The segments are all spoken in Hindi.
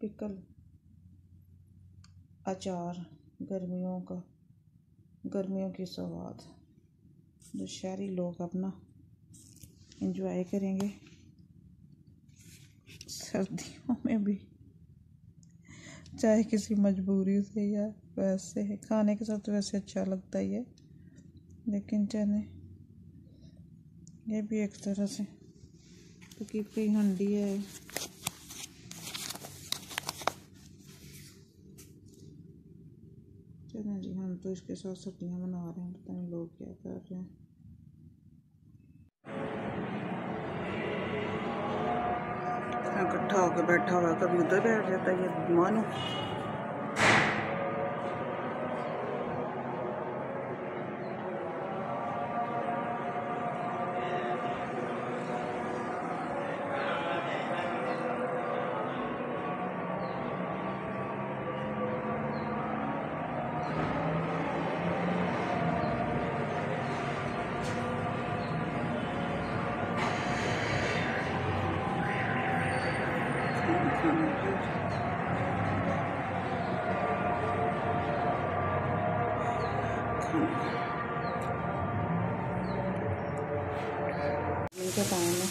पिकल अचार, गर्मियों का, गर्मियों की स्वाद। जो शहरी लोग अपना इंजॉय करेंगे। सर्दियों में भी। चाहे किसी मजबूरी से या वैसे है खाने के साथ वैसे अच्छा लगता ही है। लेकिन चने, ये भी एक तरह से, क्योंकि हंडी है। हम तो इसके साथ सब्ज़ियाँ बना रहे हैं, पता नहीं लोग क्या कर रहे हैं। इकट्ठा होकर बैठा हुआ कभी उधर बैठ जाता है, ये मानो। के टाइम में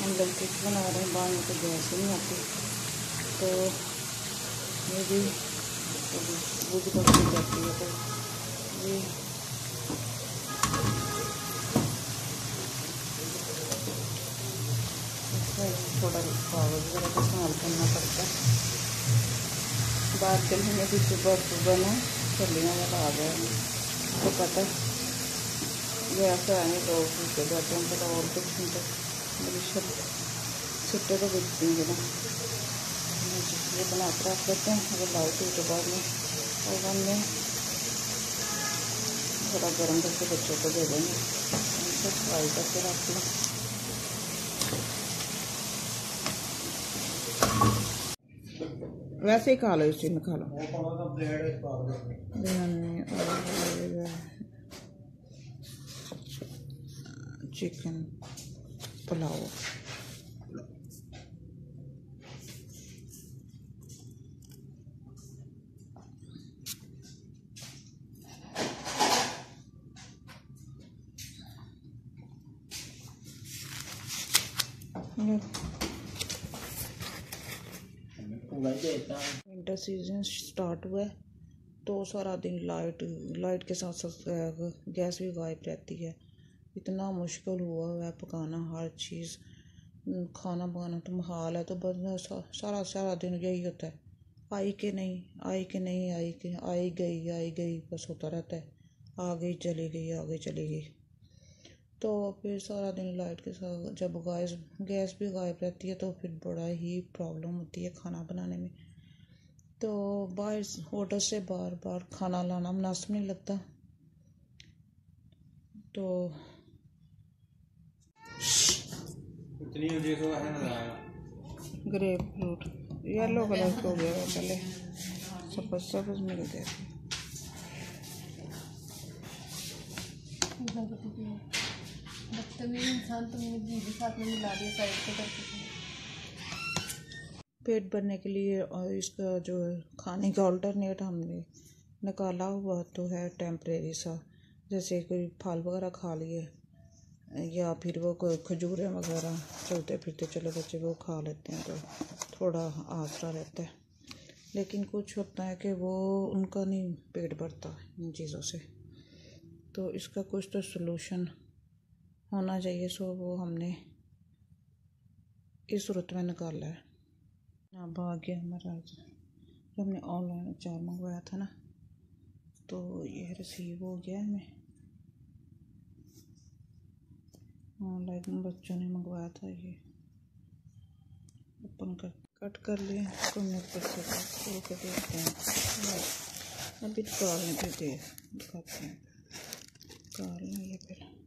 हम लोग बना रहे हैं बाहर में तो गैस ही नहीं आती। तो ये भी बुझ पकड़ी जाती है। तो ये थोड़ा पावर इस्तेमाल करना पड़ता है। भी सुबह सुबह ना चलियाँ वाला आ गया तो पता गैस आने तो उसके जाते हैं पता और कुछ नहीं तो मेरी सब छुट्टे तो बिकती हैं ना ये बना कर रख लेते हैं अगर हुई तो बाद में और में थोड़ा गर्म करके बच्चों को दे देंगे उनको फ्राई करके रख लें वैसे ही खा लो इसी में खा लो। Chicken pulao winter season start हुआ है तो सारा दिन लाइट लाइट के साथ साथ गैस भी गायब रहती है। इतना मुश्किल हुआ है पकाना हर चीज़। खाना पकाना तो महाल है तो बस सारा सारा दिन यही होता है। आई के नहीं, आई के नहीं, आई के, आई गई आई गई, बस होता रहता है। आ गई चली गई आ गई चली गई। तो फिर सारा दिन लाइट के साथ जब गैस गैस भी गायब रहती है तो फिर बड़ा ही प्रॉब्लम होती है खाना बनाने में। तो बाहर होटल से बार बार खाना लाना मुनासिब नहीं लगता। तो ग्रेप फ्रूट येलो कलर का हो गया पहले। गया पेट भरने के लिए, और इसका जो खाने का अल्टरनेट हमने निकाला हुआ तो है टेम्परेरी सा। जैसे कोई फल वगैरह खा लिए, या फिर वो कोई खजूरें वगैरह चलते फिरते चले बच्चे, वो खा लेते हैं तो थोड़ा आसरा रहता है। लेकिन कुछ होता है कि वो, उनका नहीं, पेट भरता इन चीज़ों से। तो इसका कुछ तो सलूशन होना चाहिए, सो वो हमने इस सूरत में निकाला है। अब आ गया हमारा जो हमने ऑनलाइन अचार मंगवाया था ना तो ये रिसीव हो गया हमें। ऑनलाइन बच्चों ने मंगवाया था ये। ओपन कर कट कर लिए तो ऊपर से देखते हैं अभी निकालने फिर दे दिखाते हैं। निकाल ये फिर।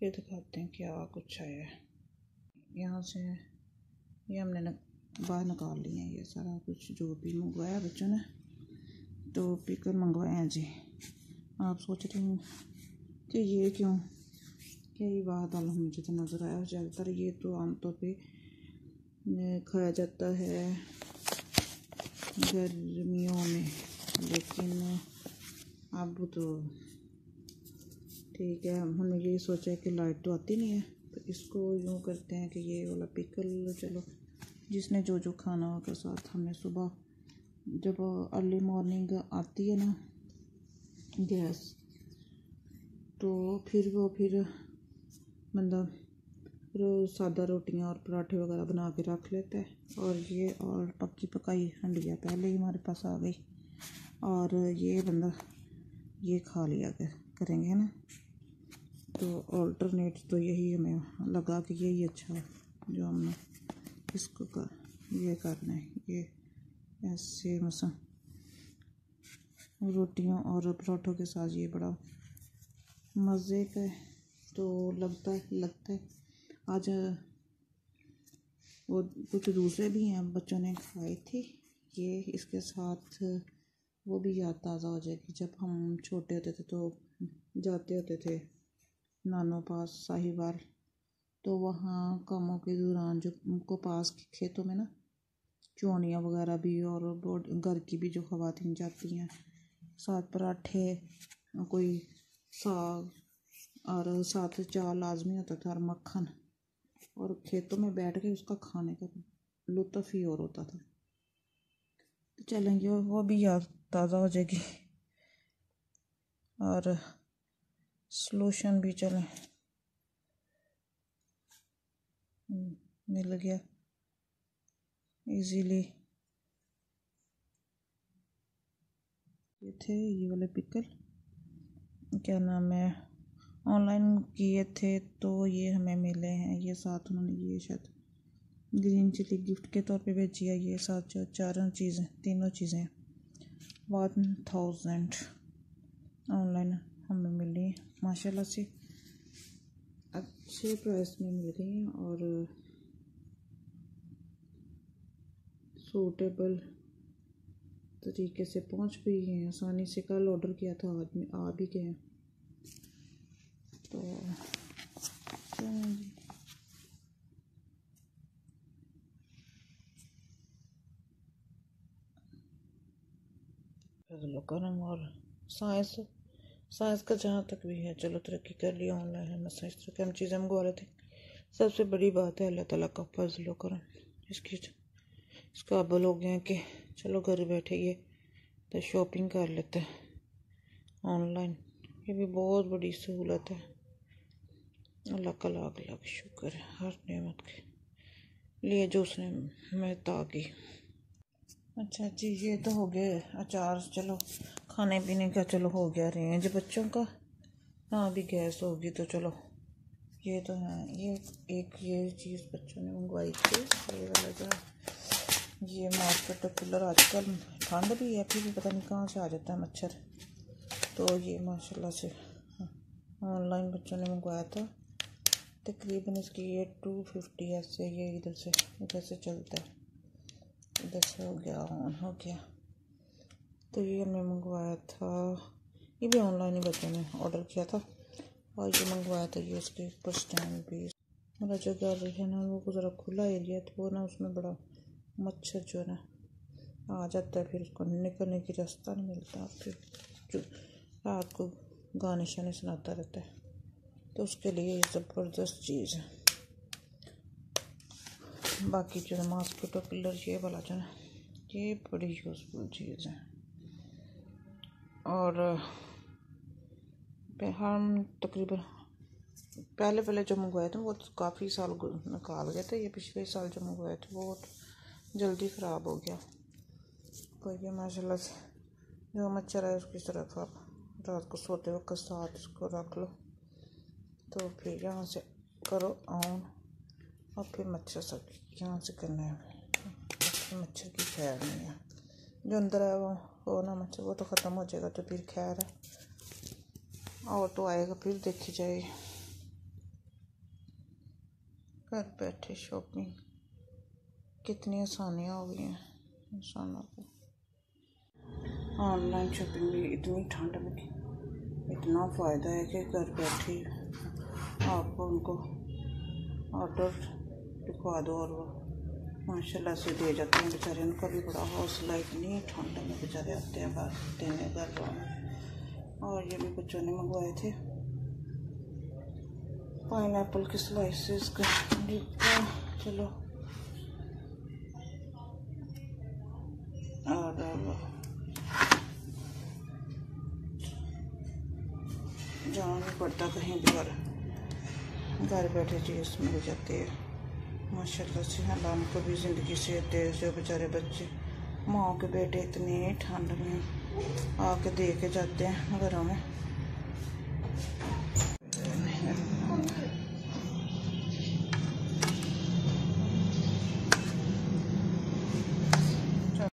फिर दिखाते हैं क्या कुछ आया है। यहाँ से ये हमने न, बाहर निकाल लिए हैं ये सारा कुछ जो भी मंगवाया बच्चों ने। तो पिकल मंगवाए हैं जी। आप सोच रहे हैं कि ये क्यों? यही बात आलम मुझे तो नज़र आया? ज़्यादातर ये तो आमतौर पर खाया जाता है गर्मियों में लेकिन अब तो ठीक है, हमने ये सोचा है कि लाइट तो आती नहीं है तो इसको यूँ करते हैं कि ये वाला पिकल चलो। जिसने जो जो खाना होगा साथ हमने सुबह जब अर्ली मॉर्निंग आती है ना गैस तो फिर वो फिर बंदा फिर सादा रोटियाँ और पराठे वगैरह बना के रख लेता है। और ये और पक्की पकाई, हंडिया पहले ही हमारे पास आ गई। और ये बंदा ये खा लिया, करेंगे है ना? तो ऑल्टरनेट तो यही हमें लगा कि यही अच्छा है, जो हमने इसको कर, ये करना है, ये ऐसे मसा रोटियों और परोठों के साथ ये बड़ा मज़े का तो लगता है लगता है। आज, वो कुछ दूसरे भी हैं, बच्चों ने खाई थी, ये इसके साथ वो भी याद ताज़ा हो जाएगी। जब हम छोटे होते थे तो जाते होते थे नानों पास साहिवाल तो वहाँ कामों के दौरान जो उनको पास खेतों में ना, चौनियाँ वगैरह भी और घर की भी जो खवातीन जाती हैं साथ पराठे, कोई साग और साथ चावल लाजमी होता था और मक्खन। और खेतों में बैठ के उसका खाने का लुत्फ़ ही और होता था। तो चलेंगे, वो भी याद ताज़ा हो जाएगी। और सलूशन भी चले। हम्म, मिल गया। इजीली ये थे ये वाले पिकल क्या नाम है? ऑनलाइन किए थे तो ये हमें मिले हैं। ये साथ उन्होंने ये शायद। ग्रीन चिली गिफ्ट के तौर पे भेजी है। ये साथ जो चारों चीज़ें तीनों चीज़ें वन थाउज़ेंड ऑनलाइन हमें मिली माशाल्लाह से। अच्छे प्राइस में मिल रही हैं और सूटेबल तरीके से पहुँच भी गए हैं। आसानी से कल ऑर्डर किया था, आज में आ भी गए तो फजल और साइंस साइंस का जहाँ तक भी है, चलो तरक्की कर लिया ऑनलाइन है इस तरह की हम चीज़ें मंगवा रहे थे। सबसे बड़ी बात है, अल्लाह ताला का फजल करम इसकी इस काबल हो हैं कि चलो घर बैठे ये तो शॉपिंग कर लेते हैं ऑनलाइन ये भी बहुत बड़ी सहूलत है। अल्लाह का लाख लाख शुक्र है, हर नेमत के लिए जो उसने मैं की। अच्छा जी, ये तो हो गए अचार, चलो। खाने पीने का चलो हो गया रेंज बच्चों का हाँ अभी गैस होगी तो चलो। ये तो है, ये एक ये चीज़ बच्चों ने मंगवाई थी, ये वाला जो ये मार्केट कूलर आजकल ठंड भी है, फिर भी पता नहीं कहाँ से आ जाता है मच्छर। तो ये माशाल्लाह से ऑनलाइन बच्चों ने मंगवाया था। तकरीबन इसकी ये टू फिफ्टी ऐसे, ये इधर से इधर से चलता है। इधर से हो गया ऑन हो गया। तो ये हमने मंगवाया था। ये भी ऑनलाइन ही बच्चों ने ऑर्डर किया था। और ये मंगवाया था ये उसके ऊपर स्टैंड भी। मेरा जो घर है ना, वो ज़रा खुला एरिया तो वो ना उसमें बड़ा मच्छर जो है ना आ जाता है, फिर उसको निकलने की रास्ता नहीं मिलता, फिर जो रात को गाने शाने सुनाता रहता है। तो उसके लिए ये ज़बरदस्त चीज़ है। बाकी जो है मास्किटो पिलर ये वाला जो है ये बड़ी यूज़फुल चीज़ है। और हम तकरीबन, पहले पहले जो मंगवाए थे, वो तो काफ़ी साल निकाल गए थे, ये पिछले साल जो मंगवाए थे, वो जल्दी ख़राब हो गया। कोई भी माशाल्लाह से, जो मच्छर है उसकी तरफ़ आप रात को सोते वक्त साथ उसको रख लो। तो फिर यहाँ से करो ऑन, और फिर मच्छर सब यहाँ से करना है। मच्छर की खैर नहीं है। जो अंदर है वो हो ना मच्छर वो तो ख़त्म हो जाएगा तो फिर खैर है। और तो आएगा, फिर देखी जाए घर बैठे शॉपिंग कितनी आसानियाँ हो गई हैं इंसानों को। ऑनलाइन शॉपिंग में इतनी ठंड में इतना फ़ायदा है कि घर बैठे आपको उनको ऑर्डर लिखवा दो और वो। माशाल्लाह से दे जाते हैं बेचारे उनका भी बड़ा हौसला, इतनी ठंड में बेचारे आते हैं बाहर देने घर में और ये भी बच्चों ने मंगवाए थे। पाइन एप्पल के स्लाइसिस चलो। और जाना नहीं पड़ता कहीं भी और। घर बैठे चीज़ मिल जाती है। माशाल्लाह से अल्लाह को भी ज़िंदगी से तेज हो, बेचारे बच्चे। माओ के बेटे इतने ठंड में आके दे के जाते हैं घरों में